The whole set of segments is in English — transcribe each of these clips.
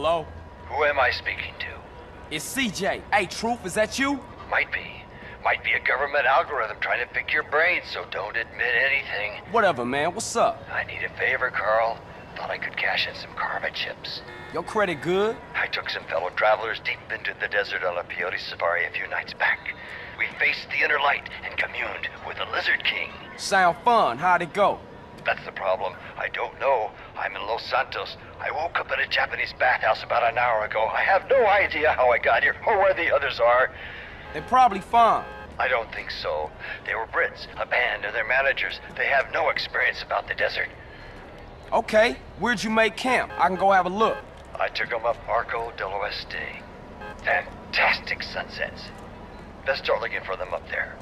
Hello? Who am I speaking to? It's CJ. Hey, Truth, is that you? Might be. Might be a government algorithm trying to pick your brain, so don't admit anything. Whatever, man. What's up? I need a favor, Carl. Thought I could cash in some karma chips. Your credit good? I took some fellow travelers deep into the desert on a peyote safari a few nights back. We faced the inner light and communed with the Lizard King. Sound fun. How'd it go? That's the problem. I don't know. I'm in Los Santos. I woke up in a Japanese bathhouse about an hour ago. I have no idea how I got here or where the others are. They're probably fine. I don't think so. They were Brits, a band, and their managers. They have no experience about the desert. Okay, where'd you make camp? I can go have a look. I took them up Arco del Oeste. Fantastic sunsets. Best start looking for them up there.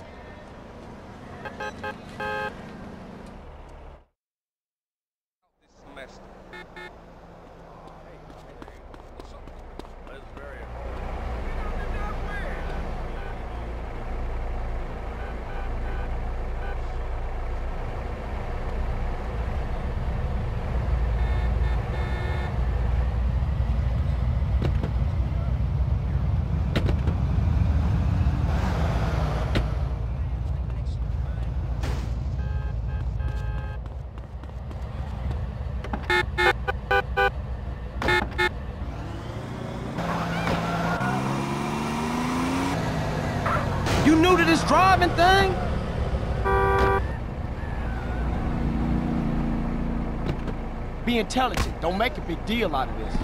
You new to this driving thing? Be intelligent. Don't make a big deal out of this.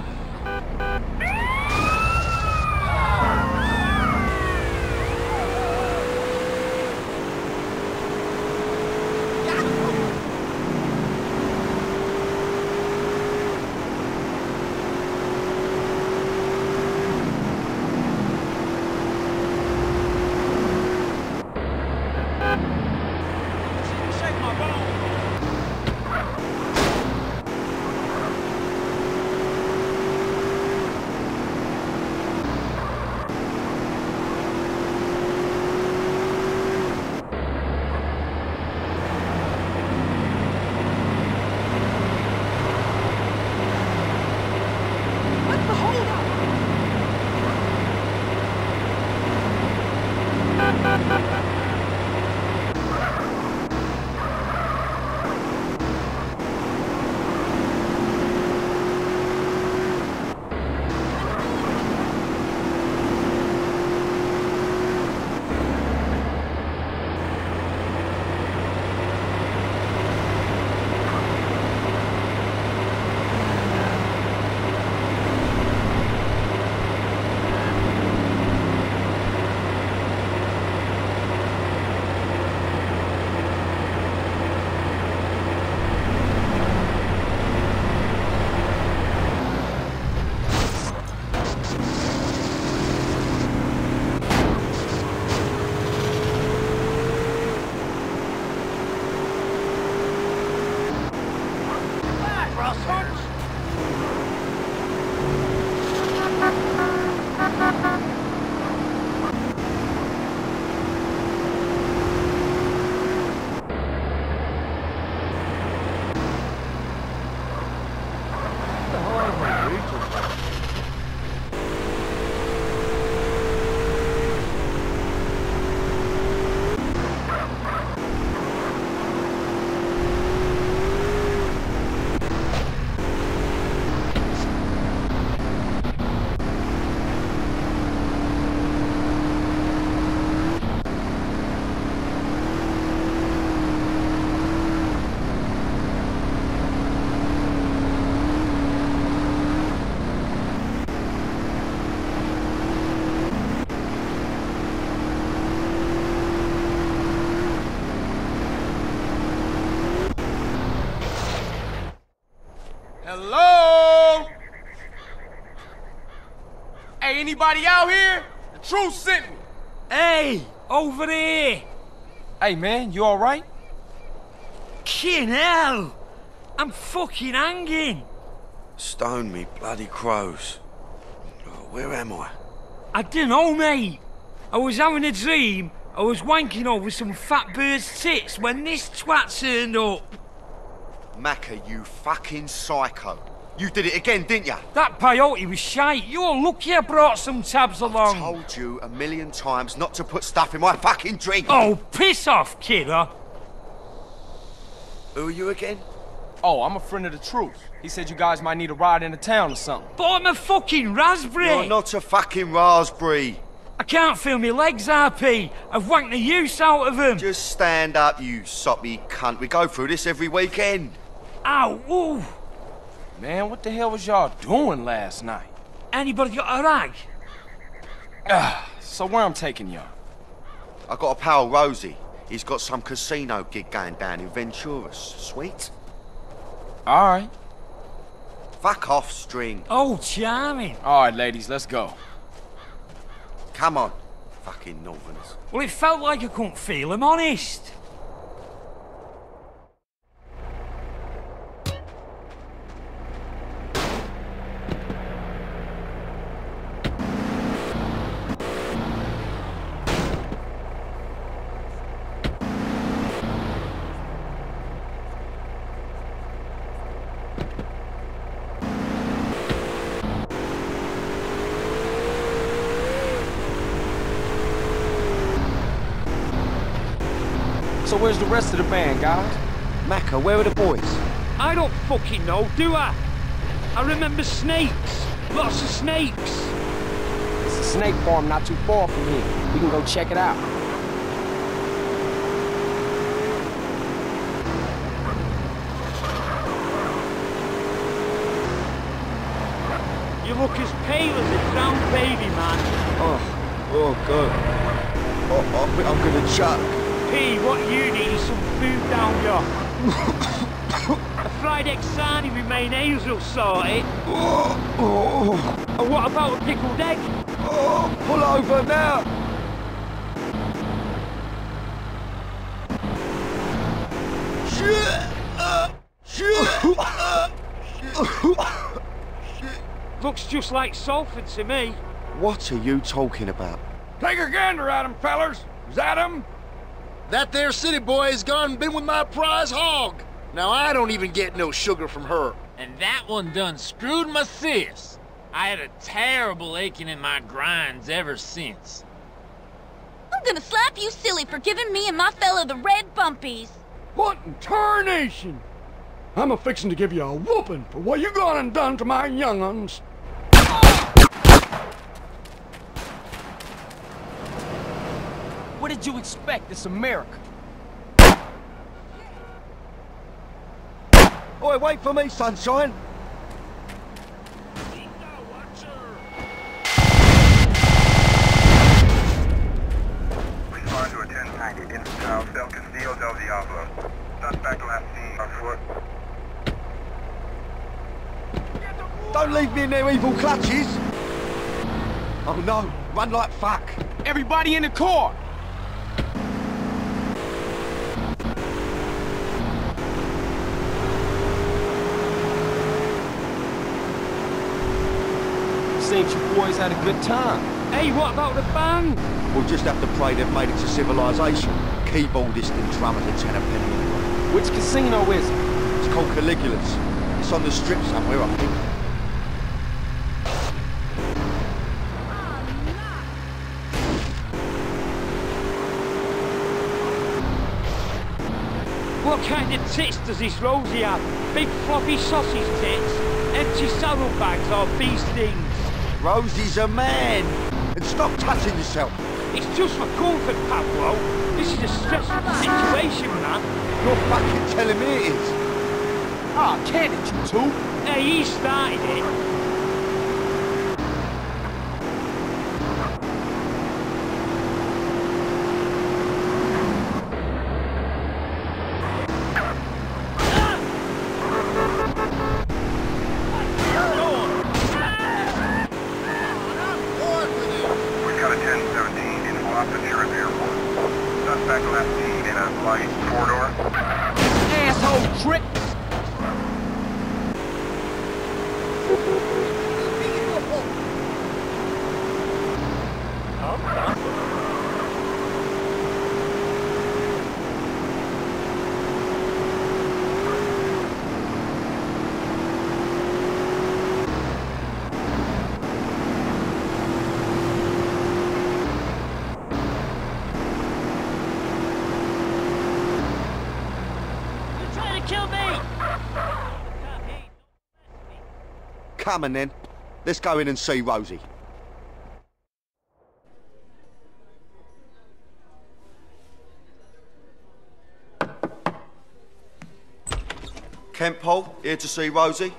Hello? Hey, anybody out here? The truth sent me. Hey, over there! Hey, man, you all right? Kin hell! I'm fucking hanging! Stone me bloody crows. Oh, Where am I? I don't know, mate. I was having a dream. I was wanking over some fat bird's tits when this twat turned up. Maccer, you fucking psycho. You did it again, didn't you? That peyote was shite. You're lucky I brought some tabs along. I Told you a million times not to put stuff in my fucking drink. Oh, piss off, kidder. Who are you again? Oh, I'm a friend of the truth. He said you guys might need a ride into town or something. But I'm a fucking raspberry. You're not a fucking raspberry. I can't feel my legs, RP. I've wanked the use out of them. Just stand up, you soppy cunt. We go through this every weekend. Ow, ooh. Man, what the hell was y'all doing last night? Anybody got a rag? Ah, so where I'm taking y'all? I got a pal, Rosie. He's got some casino gig going down in Venturas. Sweet? All right. Fuck off, string. Oh, charming. All right, ladies, let's go. Come on, fucking northerners. Well, it felt like I couldn't feel him, honest. Where's the rest of the band, guys? Maccer, where are the boys? I don't fucking know, do I? I remember snakes. Lots of snakes. It's a snake farm not too far from here. We can go check it out. You look as pale as a drowned baby, man. Oh, oh, God. Oh, think I'm gonna choke. P, what you need is some food down here. a fried egg sarnie with mayonnaise will sort it. And what about a pickled egg? Oh, pull over now. Shit! Shit! Looks just like Salford to me. what are you talking about? Take a gander at him, fellers. Is that him? That there city boy has gone and been with my prize hog. Now I don't even get no sugar from her. And that one done screwed my sis. I had a terrible aching in my grinds ever since. I'm gonna slap you silly for giving me and my fellow the red bumpies. What in tarnation? I'm a fixin' to give you a whooping for what you gone and done to my young'uns. Did you expect? It's America. Oi, wait for me, sunshine. Respond to a 1090 in South Del Castillo del Diablo. Suspect last seen on foot. Don't leave me in their evil clutches. Oh no, run like fuck. Everybody in the car! Seems you boys had a good time. Hey, what about the band? We'll just have to pray they've made it to civilization. Keyboardist and drummer's a tenner penny anyway. Which casino is it? It's called Caligula's. It's on the strip somewhere, I think. What kind of tits does this Rosie have? Big floppy sausage tits? Empty saddlebags or bee stings? Rosie's a man. And stop touching yourself. It's just for comfort, Pablo. This is a stressful situation, man. You're fucking telling me it is. Ah, can it, you two? Hey, he started it. We got a 1017 in Wapachuras Airport. Suspect last seen in a light four-door. Asshole trick! Come on then. Let's go in and see Rosie. Kent Paul, here to see Rosie.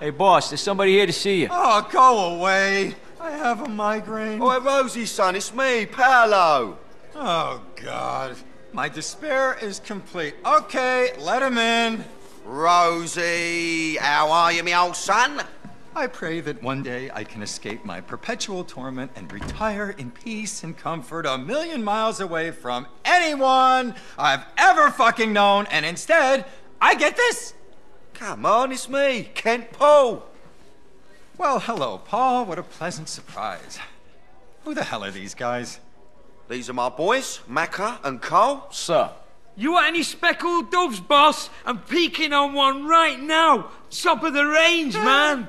Hey, boss, there's somebody here to see you. Oh, go away. I have a migraine. Oh, Rosie, son, it's me, Paolo. Oh, God. My despair is complete. Okay, let him in. Rosie, how are you, me old son? I pray that one day I can escape my perpetual torment and retire in peace and comfort a million miles away from anyone I've ever fucking known, and instead, I get this. Come on, it's me, Kent Paul. Well, hello, Paul. What a pleasant surprise. Who the hell are these guys? These are my boys, Maccer and Cole. Sir. You want any speckled doves, boss? I'm peeking on one right now. Top of the range, eh, man.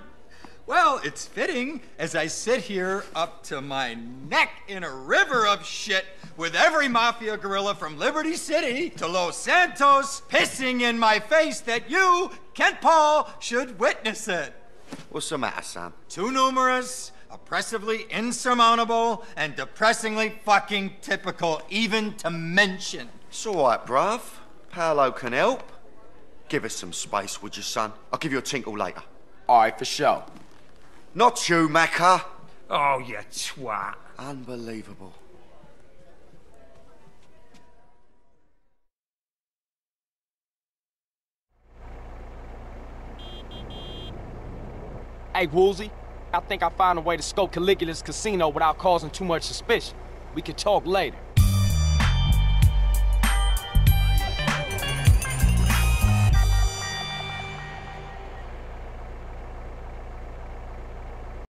Well, it's fitting as I sit here up to my neck in a river of shit with every mafia gorilla from Liberty City to Los Santos pissing in my face that you, Kent Paul, should witness it. What's the matter, son? Too numerous, oppressively insurmountable, and depressingly fucking typical, even to mention. It's all right, bruv. Paolo can help. Give us some space, would you, son? I'll give you a tinkle later. All right, for sure. Not you, Maccer. Oh, you twat. Unbelievable. Hey, Woozie, I think I found a way to scope Caligula's casino without causing too much suspicion. We can talk later.